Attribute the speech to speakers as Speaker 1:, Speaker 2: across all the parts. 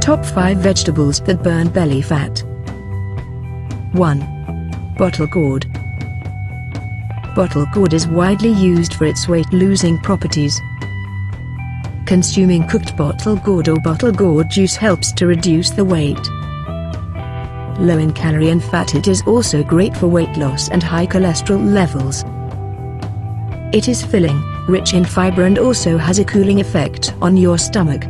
Speaker 1: Top 5 vegetables that burn belly fat. 1. Bottle gourd. Bottle gourd is widely used for its weight-losing properties. Consuming cooked bottle gourd or bottle gourd juice helps to reduce the weight. Low in calorie and fat it is also great for weight loss and high cholesterol levels. It is filling, rich in fiber and also has a cooling effect on your stomach.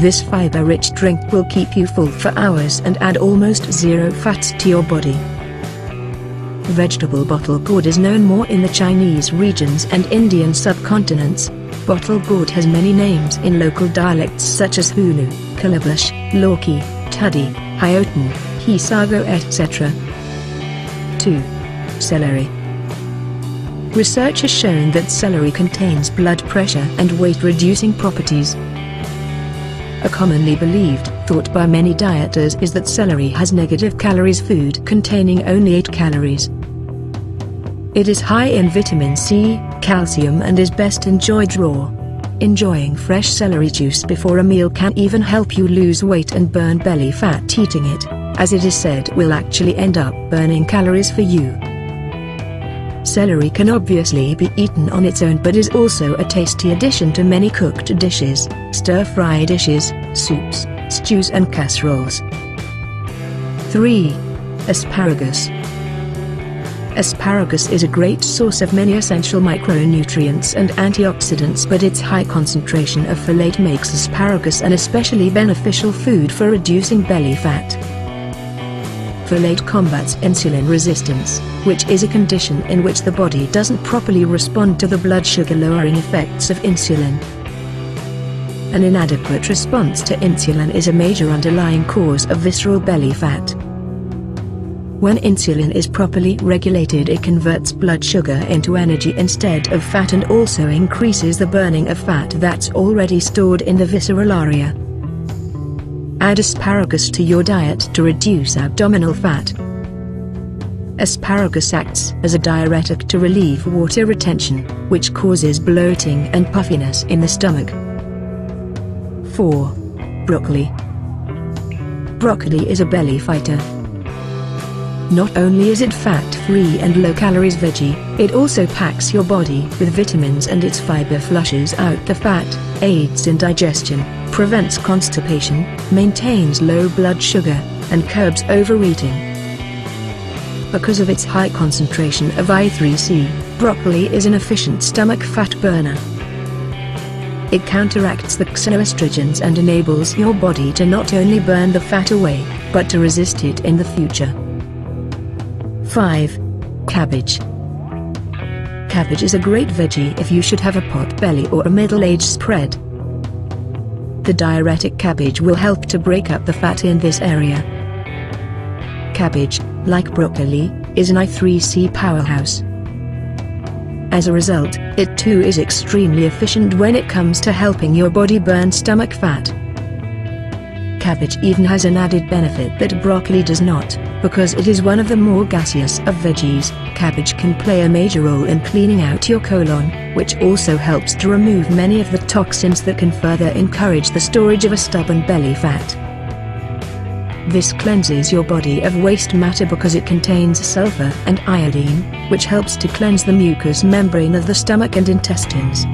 Speaker 1: This fiber-rich drink will keep you full for hours and add almost zero fats to your body. Vegetable bottle gourd is known more in the Chinese regions and Indian subcontinents. Bottle gourd has many names in local dialects such as Hulu, Calabash, Lauki, Dhudhi, Hyotan, Hisago etc. 2. Celery Research has shown that celery contains blood pressure and weight-reducing properties. A commonly believed thought by many dieters is that celery has negative calories food containing only 8 calories. It is high in vitamin C, calcium and is best enjoyed raw. Enjoying fresh celery juice before a meal can even help you lose weight and burn belly fat eating it, as it is said will actually end up burning calories for you. Celery can obviously be eaten on its own but is also a tasty addition to many cooked dishes, stir-fry dishes, soups, stews and casseroles. 3. Asparagus Asparagus is a great source of many essential micronutrients and antioxidants but its high concentration of folate makes asparagus an especially beneficial food for reducing belly fat. Folate combats insulin resistance, which is a condition in which the body doesn't properly respond to the blood sugar lowering effects of insulin. An inadequate response to insulin is a major underlying cause of visceral belly fat. When insulin is properly regulated it converts blood sugar into energy instead of fat and also increases the burning of fat that's already stored in the visceral area. Add asparagus to your diet to reduce abdominal fat. Asparagus acts as a diuretic to relieve water retention, which causes bloating and puffiness in the stomach. 4. Broccoli Broccoli is a belly fighter. Not only is it fat-free and low-calories veggie, it also packs your body with vitamins and its fiber flushes out the fat, aids in digestion, prevents constipation, maintains low blood sugar, and curbs overeating. Because of its high concentration of I3C, broccoli is an efficient stomach fat burner. It counteracts the xenoestrogens and enables your body to not only burn the fat away, but to resist it in the future. 5. Cabbage Cabbage is a great veggie if you should have a pot belly or a middle-aged spread. The diuretic cabbage will help to break up the fat in this area. Cabbage, like broccoli, is an I3C powerhouse. As a result, it too is extremely efficient when it comes to helping your body burn stomach fat. Cabbage even has an added benefit that broccoli does not, because it is one of the more gaseous of veggies, cabbage can play a major role in cleaning out your colon, which also helps to remove many of the toxins that can further encourage the storage of a stubborn belly fat. This cleanses your body of waste matter because it contains sulfur and iodine, which helps to cleanse the mucous membrane of the stomach and intestines.